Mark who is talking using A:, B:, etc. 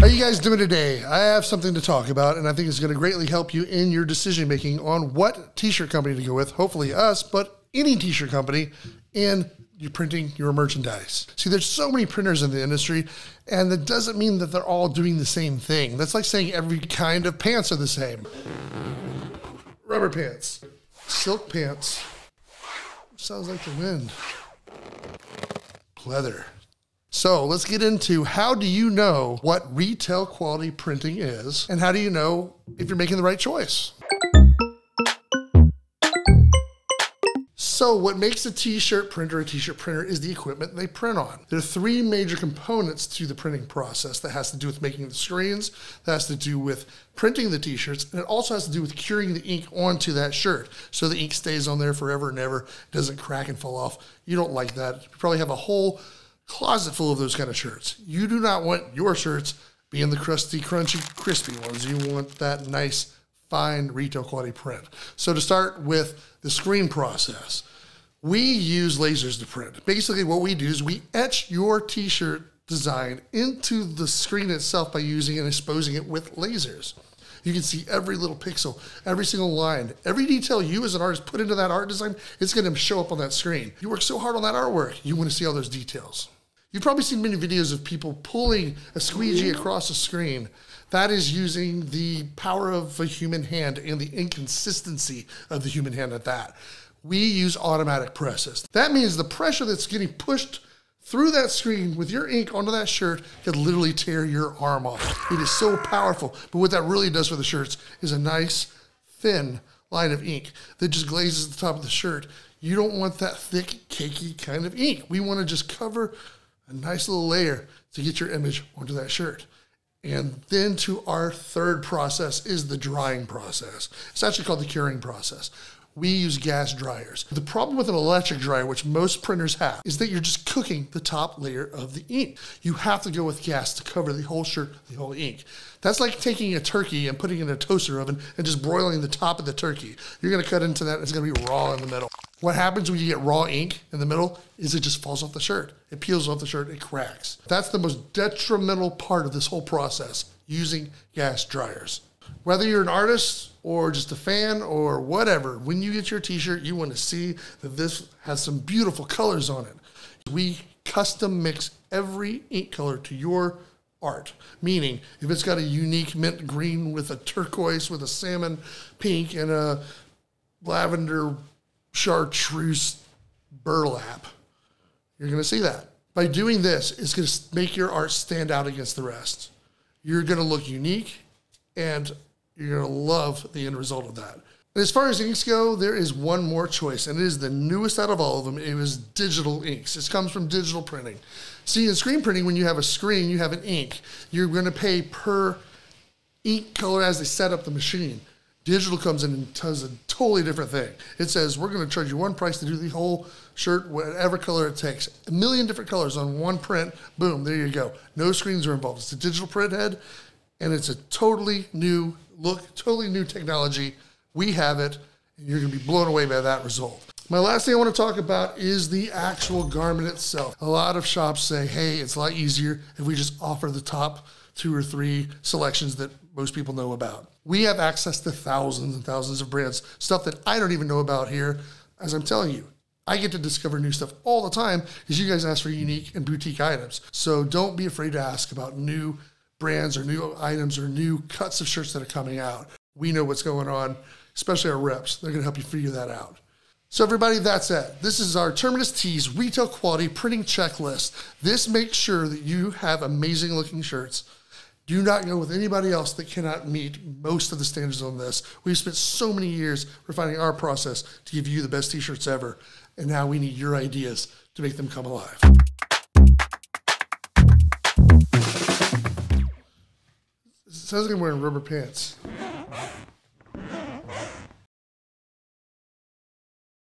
A: How you guys doing today? I have something to talk about, and I think it's going to greatly help you in your decision making on what t-shirt company to go with. Hopefully us, but any t-shirt company, and you're printing your merchandise. See, there's so many printers in the industry, and that doesn't mean that they're all doing the same thing. That's like saying every kind of pants are the same. Rubber pants, silk pants. Sounds like the wind. Leather. So let's get into how do you know what retail quality printing is, and how do you know if you're making the right choice? So, what makes a t shirt printer a t shirt printer is the equipment they print on. There are three major components to the printing process that has to do with making the screens, that has to do with printing the t shirts, and it also has to do with curing the ink onto that shirt so the ink stays on there forever and ever, doesn't crack and fall off. You don't like that. You probably have a whole closet full of those kind of shirts. You do not want your shirts being the crusty, crunchy, crispy ones. You want that nice, fine retail quality print. So to start with the screen process, we use lasers to print. Basically, what we do is we etch your t-shirt design into the screen itself by using and exposing it with lasers. You can see every little pixel, every single line, every detail you as an artist put into that art design, it's going to show up on that screen. You work so hard on that artwork, you want to see all those details. You've probably seen many videos of people pulling a squeegee across a screen. That is using the power of a human hand and the inconsistency of the human hand at that. We use automatic presses. That means the pressure that's getting pushed through that screen with your ink onto that shirt could literally tear your arm off. It is so powerful. But what that really does for the shirts is a nice, thin line of ink that just glazes the top of the shirt. You don't want that thick, cakey kind of ink. We want to just cover a nice little layer to get your image onto that shirt. And then to our third process is the drying process. It's actually called the curing process. We use gas dryers. The problem with an electric dryer, which most printers have, is that you're just cooking the top layer of the ink. You have to go with gas to cover the whole shirt, the whole ink. That's like taking a turkey and putting it in a toaster oven and just broiling the top of the turkey. You're gonna cut into that, it's gonna be raw in the middle. What happens when you get raw ink in the middle is it just falls off the shirt. It peels off the shirt, it cracks. That's the most detrimental part of this whole process, using gas dryers. Whether you're an artist or just a fan or whatever, when you get your t-shirt, you want to see that this has some beautiful colors on it. We custom mix every ink color to your art. Meaning, if it's got a unique mint green with a turquoise with a salmon pink and a lavender chartreuse burlap, you're going to see that. By doing this, it's going to make your art stand out against the rest. You're going to look unique and you're going to love the end result of that. And as far as inks go, there is one more choice, and it is the newest out of all of them. It was digital inks. This comes from digital printing. See, in screen printing, when you have a screen, you have an ink. You're going to pay per ink color as they set up the machine. Digital comes in and does a totally different thing. It says, we're going to charge you one price to do the whole shirt, whatever color it takes. A million different colors on one print. Boom, there you go. No screens are involved. It's a digital print head, and it's a totally new look, totally new technology. We have it, and you're going to be blown away by that result. My last thing I want to talk about is the actual garment itself. A lot of shops say, hey, it's a lot easier if we just offer the top two or three selections that most people know about. We have access to thousands and thousands of brands, stuff that I don't even know about here. As I'm telling you, I get to discover new stuff all the time because you guys ask for unique and boutique items. So don't be afraid to ask about new brands or new items or new cuts of shirts that are coming out. We know what's going on, especially our reps. They're going to help you figure that out. So, everybody, that's it. This is our Terminus Tees retail quality printing checklist. This makes sure that you have amazing looking shirts. Do not go with anybody else that cannot meet most of the standards on this. We've spent so many years refining our process to give you the best t shirts ever. And now we need your ideas to make them come alive. Sounds like I'm wearing rubber pants.